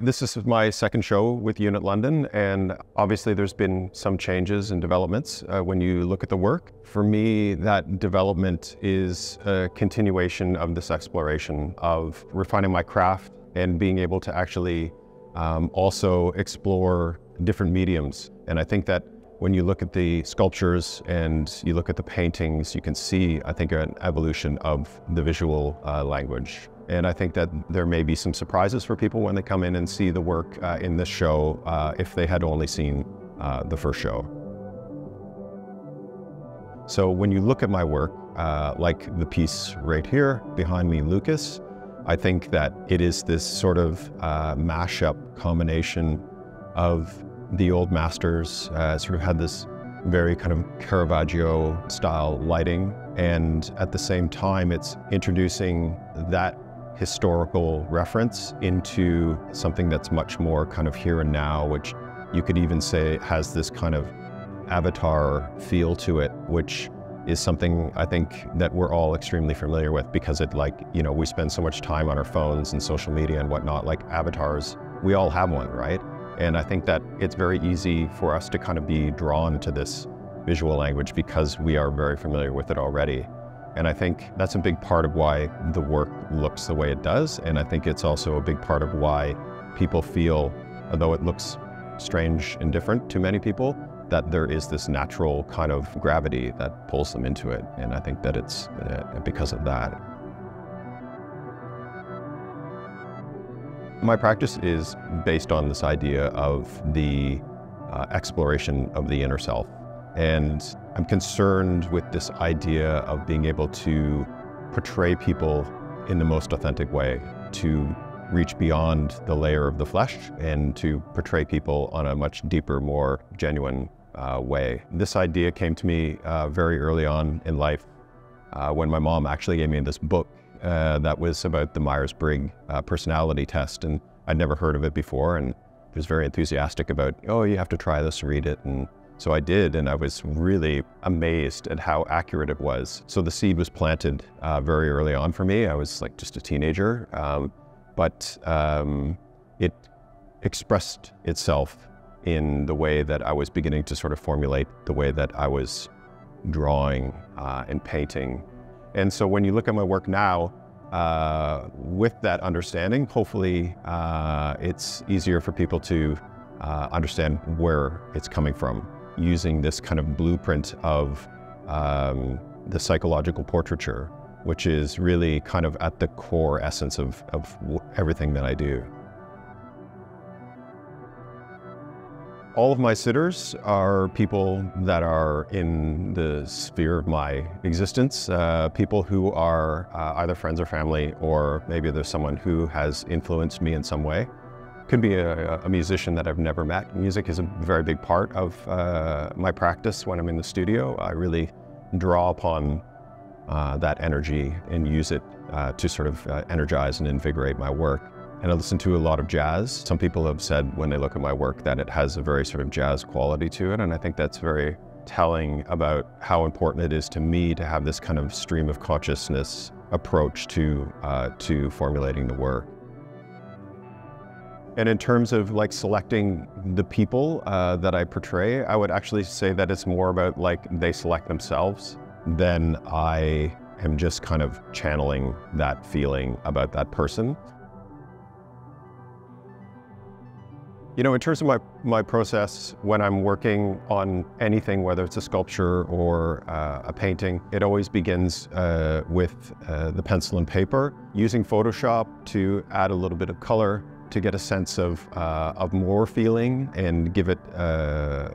This is my second show with Unit London, and obviously there's been some changes and developments uh, when you look at the work. For me, that development is a continuation of this exploration of refining my craft and being able to actually um, also explore different mediums. And I think that when you look at the sculptures and you look at the paintings, you can see, I think, an evolution of the visual uh, language. And I think that there may be some surprises for people when they come in and see the work uh, in this show uh, if they had only seen uh, the first show. So when you look at my work, uh, like the piece right here behind me, Lucas, I think that it is this sort of uh, mashup combination of the old masters, uh, sort of had this very kind of Caravaggio style lighting. And at the same time, it's introducing that historical reference into something that's much more kind of here and now, which you could even say has this kind of avatar feel to it, which is something I think that we're all extremely familiar with because it like, you know, we spend so much time on our phones and social media and whatnot, like avatars, we all have one, right? And I think that it's very easy for us to kind of be drawn to this visual language because we are very familiar with it already. And I think that's a big part of why the work looks the way it does. And I think it's also a big part of why people feel, although it looks strange and different to many people, that there is this natural kind of gravity that pulls them into it. And I think that it's uh, because of that. My practice is based on this idea of the uh, exploration of the inner self. And I'm concerned with this idea of being able to portray people in the most authentic way, to reach beyond the layer of the flesh and to portray people on a much deeper, more genuine uh, way. This idea came to me uh, very early on in life uh, when my mom actually gave me this book uh, that was about the Myers-Briggs uh, personality test and I'd never heard of it before and was very enthusiastic about, oh, you have to try this, read it. And so I did, and I was really amazed at how accurate it was. So the seed was planted uh, very early on for me. I was like just a teenager, um, but um, it expressed itself in the way that I was beginning to sort of formulate the way that I was drawing uh, and painting. And so when you look at my work now, uh, with that understanding, hopefully uh, it's easier for people to uh, understand where it's coming from using this kind of blueprint of um, the psychological portraiture, which is really kind of at the core essence of, of everything that I do. All of my sitters are people that are in the sphere of my existence, uh, people who are uh, either friends or family, or maybe there's someone who has influenced me in some way could be a, a, musician that I've never met. Music is a very big part of uh, my practice when I'm in the studio. I really draw upon uh, that energy and use it uh, to sort of uh, energize and invigorate my work. And I listen to a lot of jazz. Some people have said when they look at my work that it has a very sort of jazz quality to it, and I think that's very telling about how important it is to me to have this kind of stream of consciousness approach to, uh, to formulating the work. And in terms of like selecting the people uh, that I portray, I would actually say that it's more about like they select themselves than I am just kind of channeling that feeling about that person. You know, in terms of my, my process, when I'm working on anything, whether it's a sculpture or uh, a painting, it always begins uh, with uh, the pencil and paper, using Photoshop to add a little bit of color, to get a sense of, uh, of more feeling and give it uh,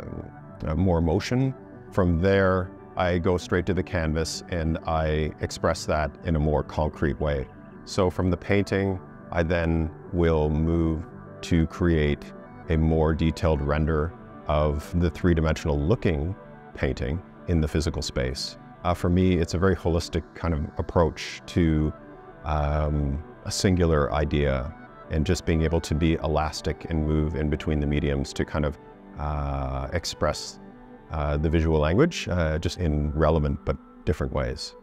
uh, more emotion. From there, I go straight to the canvas and I express that in a more concrete way. So from the painting, I then will move to create a more detailed render of the three-dimensional looking painting in the physical space. Uh, for me, it's a very holistic kind of approach to um, a singular idea and just being able to be elastic and move in between the mediums to kind of uh, express uh, the visual language uh, just in relevant but different ways.